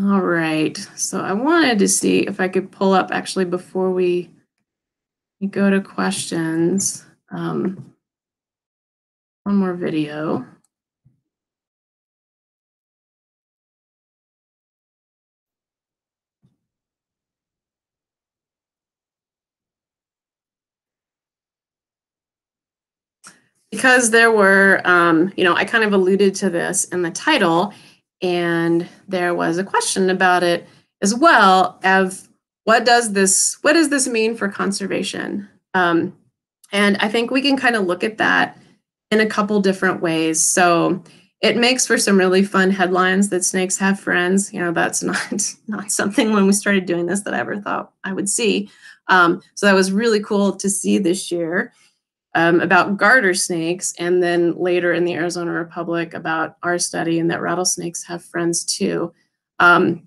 All right, so I wanted to see if I could pull up actually before we, go to questions, um, one more video. Because there were, um, you know, I kind of alluded to this in the title, and there was a question about it as well of what does this what does this mean for conservation? Um, and I think we can kind of look at that in a couple different ways. So it makes for some really fun headlines that snakes have friends. You know, that's [LAUGHS] not not something when we started doing this that I ever thought I would see. Um, so that was really cool to see this year um, about garter snakes, and then later in the Arizona Republic about our study and that rattlesnakes have friends too. Um,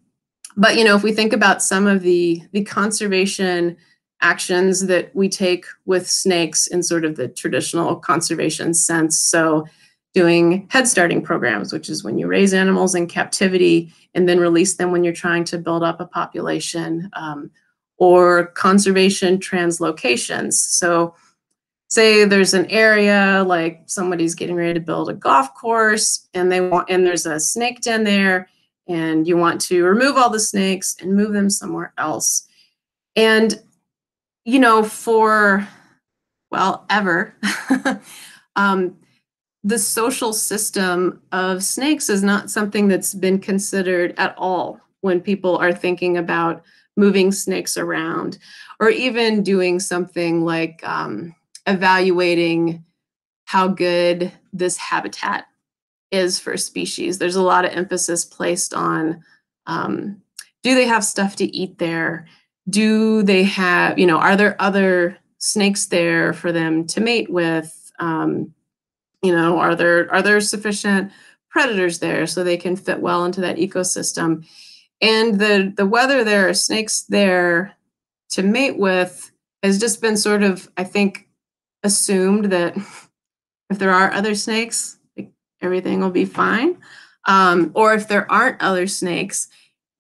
but you know, if we think about some of the the conservation actions that we take with snakes in sort of the traditional conservation sense, so doing head starting programs, which is when you raise animals in captivity and then release them when you're trying to build up a population, um, or conservation translocations. So say there's an area like somebody's getting ready to build a golf course and they want and there's a snake den there and you want to remove all the snakes and move them somewhere else. And you know for well ever [LAUGHS] um, the social system of snakes is not something that's been considered at all when people are thinking about moving snakes around or even doing something like um, evaluating how good this habitat is for species. There's a lot of emphasis placed on um, do they have stuff to eat there? Do they have, you know, are there other snakes there for them to mate with? Um, you know, are there are there sufficient predators there so they can fit well into that ecosystem? And the the whether there are snakes there to mate with has just been sort of, I think, assumed that if there are other snakes, everything will be fine. Um, or if there aren't other snakes,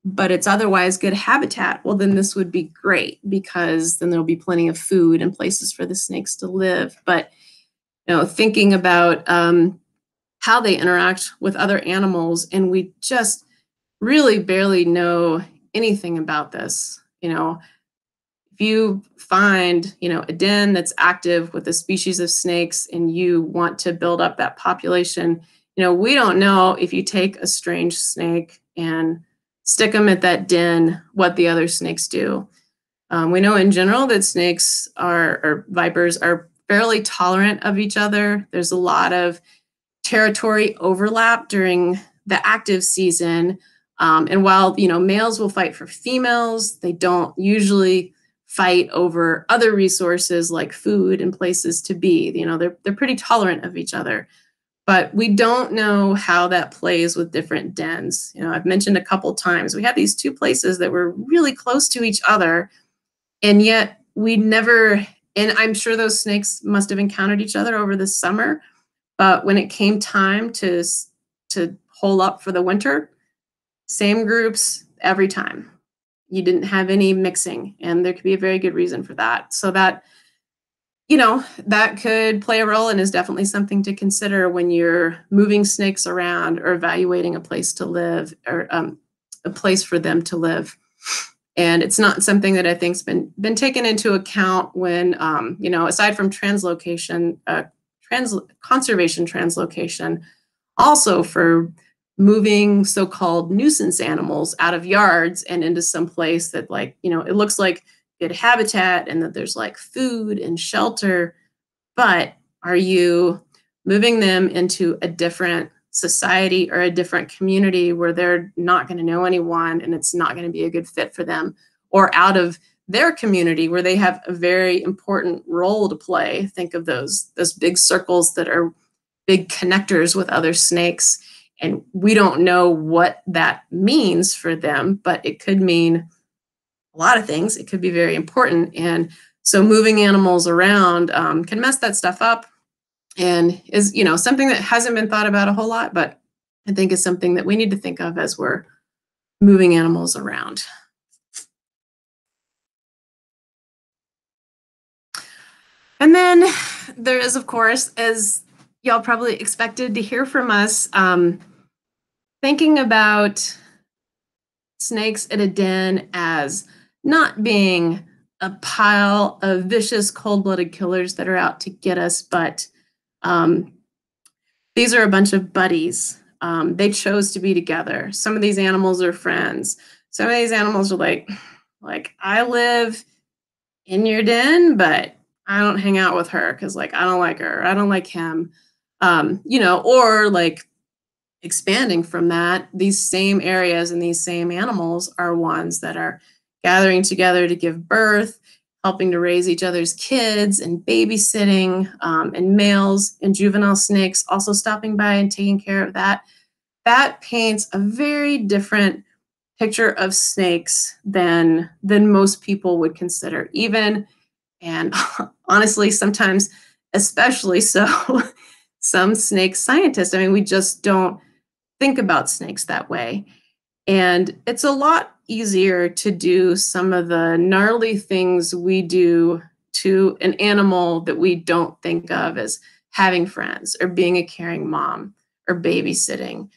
but it's otherwise good habitat, well, then this would be great because then there'll be plenty of food and places for the snakes to live. But you know, thinking about um, how they interact with other animals, and we just really barely know anything about this. You know, you find, you know, a den that's active with a species of snakes and you want to build up that population, you know, we don't know if you take a strange snake and stick them at that den, what the other snakes do. Um, we know in general that snakes are, or vipers are fairly tolerant of each other. There's a lot of territory overlap during the active season. Um, and while, you know, males will fight for females, they don't usually fight over other resources like food and places to be. You know, they're they're pretty tolerant of each other. But we don't know how that plays with different dens. You know, I've mentioned a couple times we had these two places that were really close to each other, and yet we never. And I'm sure those snakes must have encountered each other over the summer, but when it came time to to hole up for the winter, same groups every time you didn't have any mixing and there could be a very good reason for that. So that you know that could play a role and is definitely something to consider when you're moving snakes around or evaluating a place to live or um, a place for them to live. And it's not something that i think's been been taken into account when um, you know aside from translocation uh, trans conservation translocation also for moving so-called nuisance animals out of yards and into some place that like you know it looks like good habitat and that there's like food and shelter. But are you moving them into a different society or a different community where they're not going to know anyone and it's not going to be a good fit for them? Or out of their community where they have a very important role to play? Think of those those big circles that are big connectors with other snakes and we don't know what that means for them, but it could mean a lot of things. It could be very important. And so moving animals around um, can mess that stuff up and is, you know, something that hasn't been thought about a whole lot, but I think is something that we need to think of as we're moving animals around. And then there is, of course, as y'all probably expected to hear from us, um, thinking about snakes in a den as not being a pile of vicious, cold blooded killers that are out to get us, but um, these are a bunch of buddies. Um, they chose to be together. Some of these animals are friends. Some of these animals are like, like I live in your den, but I don't hang out with her because like I don't like her. I don't like him. Um, you know, or like expanding from that, these same areas and these same animals are ones that are gathering together to give birth, helping to raise each other's kids, and babysitting, um, and males and juvenile snakes also stopping by and taking care of that. That paints a very different picture of snakes than than most people would consider. Even and [LAUGHS] honestly, sometimes, especially so, [LAUGHS] some snake scientists. I mean, we just don't think about snakes that way. And it's a lot easier to do some of the gnarly things we do to an animal that we don't think of as having friends or being a caring mom or babysitting.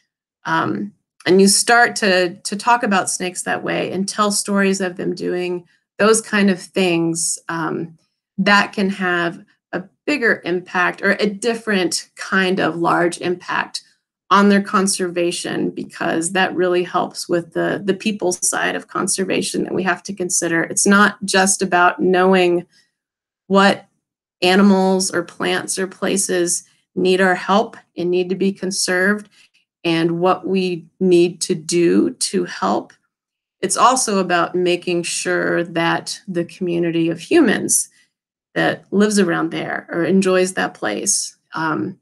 Um, and you start to, to talk about snakes that way and tell stories of them doing those kind of things um, that can have a bigger impact or a different kind of large impact on their conservation because that really helps with the the people side of conservation that we have to consider. It's not just about knowing what animals or plants or places need our help and need to be conserved and what we need to do to help. It's also about making sure that the community of humans that lives around there or enjoys that place um,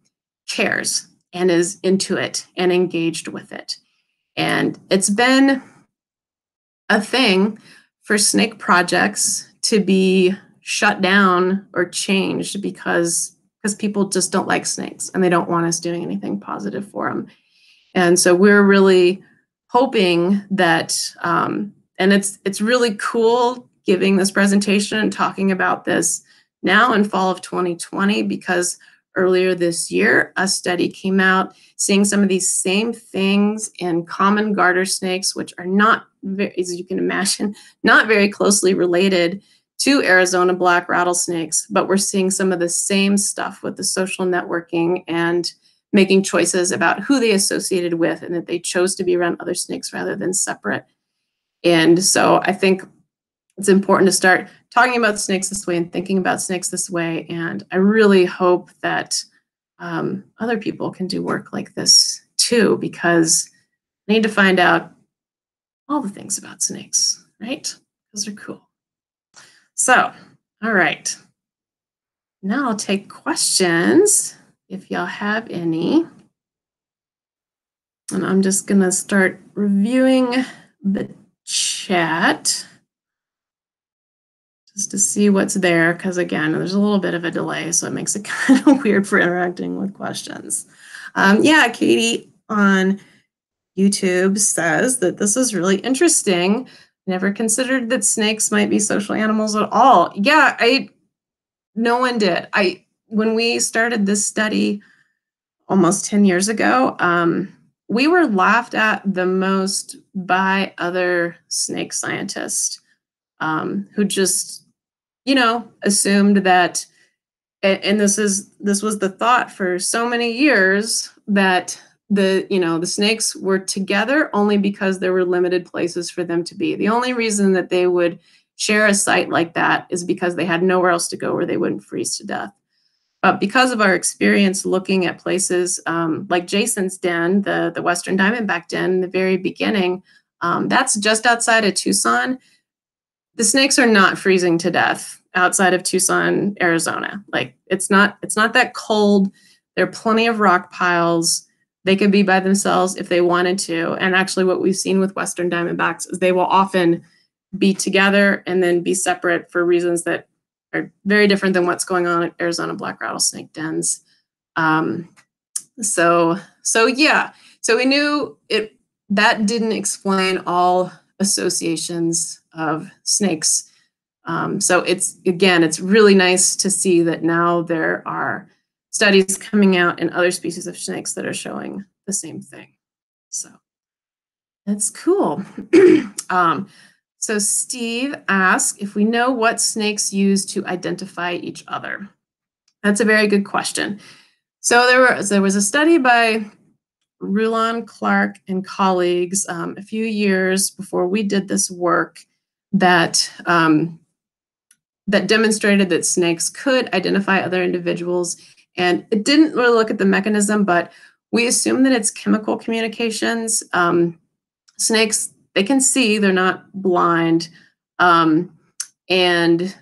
cares and is into it and engaged with it. And it's been a thing for snake projects to be shut down or changed because because people just don't like snakes and they don't want us doing anything positive for them. And so we're really hoping that um, and it's it's really cool giving this presentation and talking about this now in fall of 2020 because earlier this year, a study came out seeing some of these same things in common garter snakes, which are not, very, as you can imagine, [LAUGHS] not very closely related to Arizona black rattlesnakes, but we're seeing some of the same stuff with the social networking and making choices about who they associated with and that they chose to be around other snakes rather than separate. And so I think it's important to start talking about snakes this way and thinking about snakes this way. And I really hope that um, other people can do work like this too, because I need to find out all the things about snakes, right? Those are cool. So, all right. Now I'll take questions if y'all have any. And I'm just going to start reviewing the chat just to see what's there because again there's a little bit of a delay so it makes it [LAUGHS] kind of weird for interacting with questions. Um, yeah katie on youtube says that this is really interesting. Never considered that snakes might be social animals at all. Yeah i no one did. I when we started this study almost 10 years ago um, we were laughed at the most by other snake scientists um, who just you know, assumed that, and this is this was the thought for so many years that the you know the snakes were together only because there were limited places for them to be. The only reason that they would share a site like that is because they had nowhere else to go where they wouldn't freeze to death. But because of our experience looking at places um, like Jason's den, the, the Western Diamondback den in the very beginning, um, that's just outside of Tucson the snakes are not freezing to death outside of Tucson, Arizona. Like it's not it's not that cold. There are plenty of rock piles. They could be by themselves if they wanted to. And actually what we've seen with western diamondbacks is they will often be together and then be separate for reasons that are very different than what's going on at Arizona black rattlesnake dens. Um, so so yeah, so we knew it that didn't explain all associations of snakes. Um, so it's again, it's really nice to see that now there are studies coming out in other species of snakes that are showing the same thing. So that's cool. [CLEARS THROAT] um, so Steve asked if we know what snakes use to identify each other. That's a very good question. So there was there was a study by Rulon Clark and colleagues um, a few years before we did this work that um, that demonstrated that snakes could identify other individuals. And it didn't really look at the mechanism, but we assume that it's chemical communications. Um, snakes, they can see, they're not blind. Um, and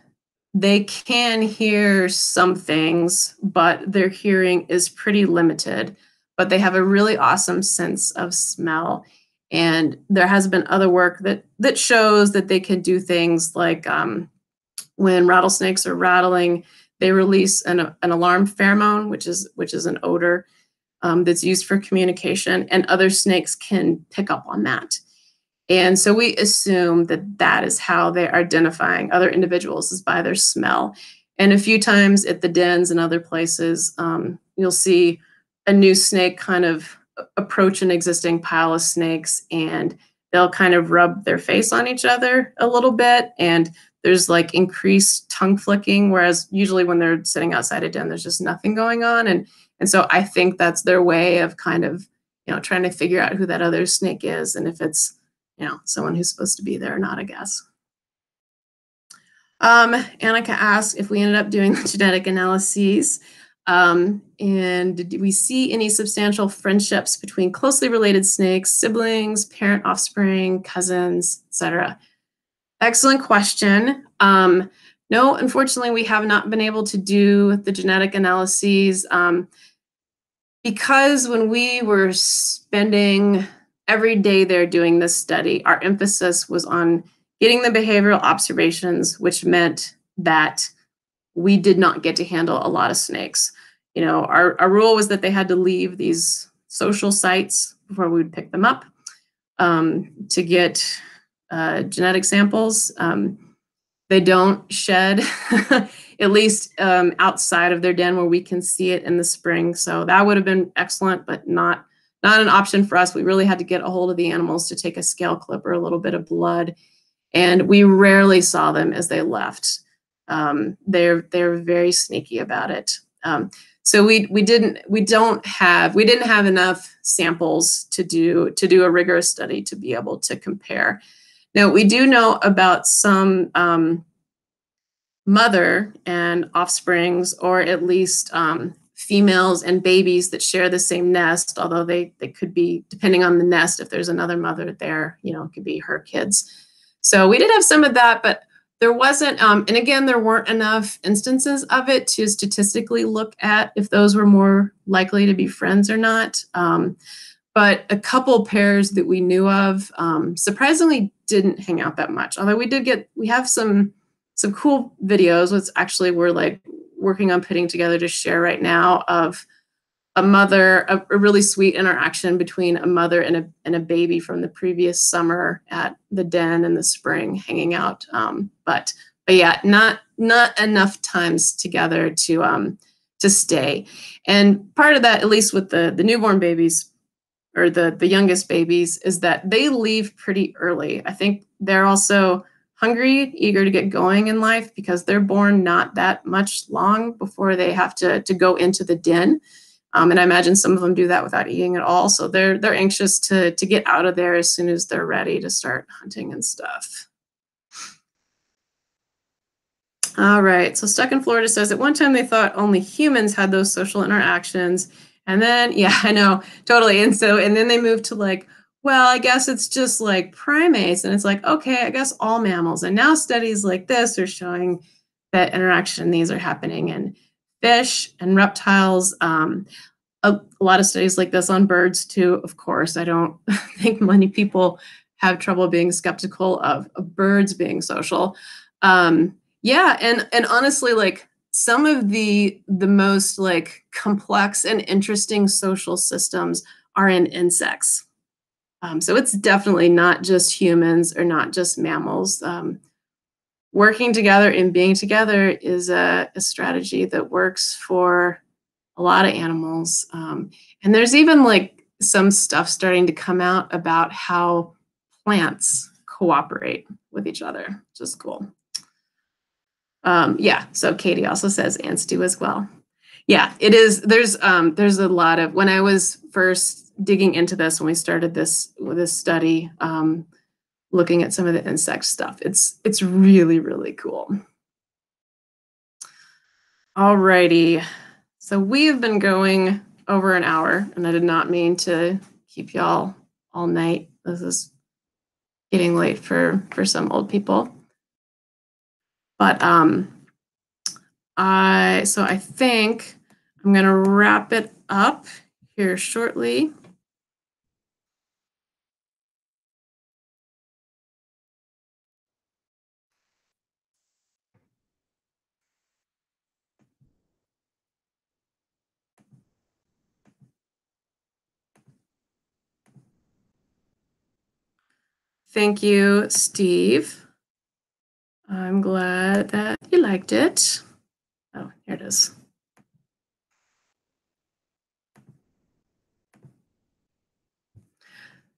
they can hear some things, but their hearing is pretty limited. But they have a really awesome sense of smell. And there has been other work that that shows that they can do things like um, when rattlesnakes are rattling, they release an, an alarm pheromone, which is which is an odor um, that's used for communication, and other snakes can pick up on that. And so we assume that that is how they're identifying other individuals is by their smell. And a few times at the dens and other places, um, you'll see a new snake kind of approach an existing pile of snakes and they'll kind of rub their face on each other a little bit and there's like increased tongue flicking whereas usually when they're sitting outside a den there's just nothing going on and and so i think that's their way of kind of you know trying to figure out who that other snake is and if it's you know someone who's supposed to be there or not i guess. Um, Annika asked if we ended up doing the [LAUGHS] genetic analyses um, and did we see any substantial friendships between closely related snakes, siblings, parent, offspring, cousins, etc.? Excellent question. Um, no, unfortunately, we have not been able to do the genetic analyses um, because when we were spending every day there doing this study, our emphasis was on getting the behavioral observations, which meant that we did not get to handle a lot of snakes. You know, our, our rule was that they had to leave these social sites before we would pick them up um, to get uh, genetic samples. Um, they don't shed, [LAUGHS] at least um, outside of their den where we can see it in the spring. So that would have been excellent, but not not an option for us. We really had to get a hold of the animals to take a scale clip or a little bit of blood, and we rarely saw them as they left. Um, they're they're very sneaky about it. Um, so we we didn't we don't have we didn't have enough samples to do to do a rigorous study to be able to compare now, we do know about some um, mother and offsprings, or at least um, females and babies that share the same nest, although they, they could be, depending on the nest, if there's another mother there, you know, it could be her kids. So we did have some of that, but there wasn't, um, and again, there weren't enough instances of it to statistically look at if those were more likely to be friends or not. Um, but a couple pairs that we knew of um, surprisingly didn't hang out that much. Although we did get, we have some some cool videos, which actually we're like working on putting together to share right now of a mother, a, a, really sweet interaction between a mother and a and a baby from the previous summer at the den in the spring, hanging out. Um, but but yeah, not not enough times together to um to stay. And part of that, at least with the the newborn babies, or the the youngest babies is that they leave pretty early. I think they're also hungry, eager to get going in life because they're born not that much long before they have to to go into the den. Um, and I imagine some of them do that without eating at all. So they're they're anxious to to get out of there as soon as they're ready to start hunting and stuff. All right. So Stuck in Florida says at one time they thought only humans had those social interactions and then, [LAUGHS] yeah, I know, totally. And so, and then they moved to like, well, I guess it's just like primates. And it's like, okay, I guess all mammals. And now studies like this are showing that interaction, these are happening in fish and reptiles. Um, a, a lot of studies like this on birds too, of course. I don't [LAUGHS] think many people have trouble being skeptical of, of birds being social. Um, yeah, and and honestly, like some of the the most like complex and interesting social systems are in insects Um, so it's definitely not just humans or not just mammals. Um, working together and being together is a, a, strategy that works for a lot of animals. Um, and there's even like some stuff starting to come out about how plants cooperate with each other, which is cool. Um, yeah, so Katie also says ants do as well. Yeah, it is. There's um, there's a lot of when I was first digging into this when we started this this study, um, looking at some of the insect stuff. It's it's really really cool. Alrighty, so we've been going over an hour, and I did not mean to keep y'all all night. This is getting late for for some old people. But um, I so I think I'm going to wrap it up here shortly. Thank you, Steve. I'm glad that you liked it. Oh, here it is.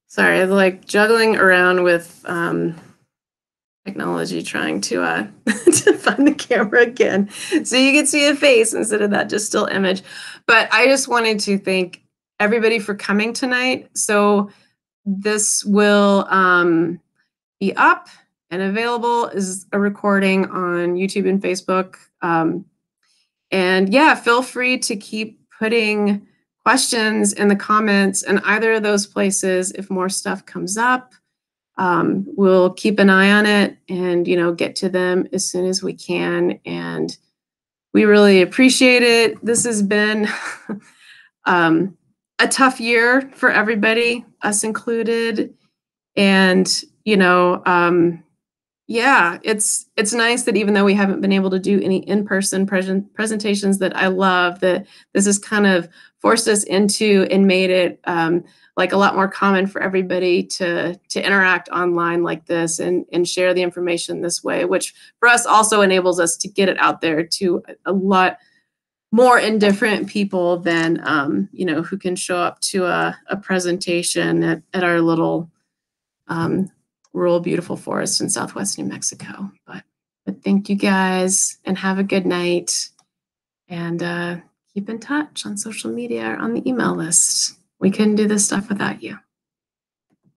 Sorry, I like juggling around with um, technology trying to uh, [LAUGHS] to find the camera again so you can see a face instead of that just still image. But I just wanted to thank everybody for coming tonight. So this will um, be up and available as a recording on YouTube and Facebook. Um, and yeah, feel free to keep putting questions in the comments in either of those places if more stuff comes up. Um, we'll keep an eye on it and you know get to them as soon as we can and we really appreciate it this has been [LAUGHS] um, a tough year for everybody, us included. And, you know, um, yeah, it's it's nice that even though we haven't been able to do any in-person present presentations that I love, that this has kind of forced us into and made it um, like a lot more common for everybody to to interact online like this and and share the information this way, which for us also enables us to get it out there to a lot more indifferent people than um, you know who can show up to a, a presentation at, at our little um, rural beautiful forest in southwest new mexico. But but thank you guys and have a good night. And uh, keep in touch on social media or on the email list. We couldn't do this stuff without you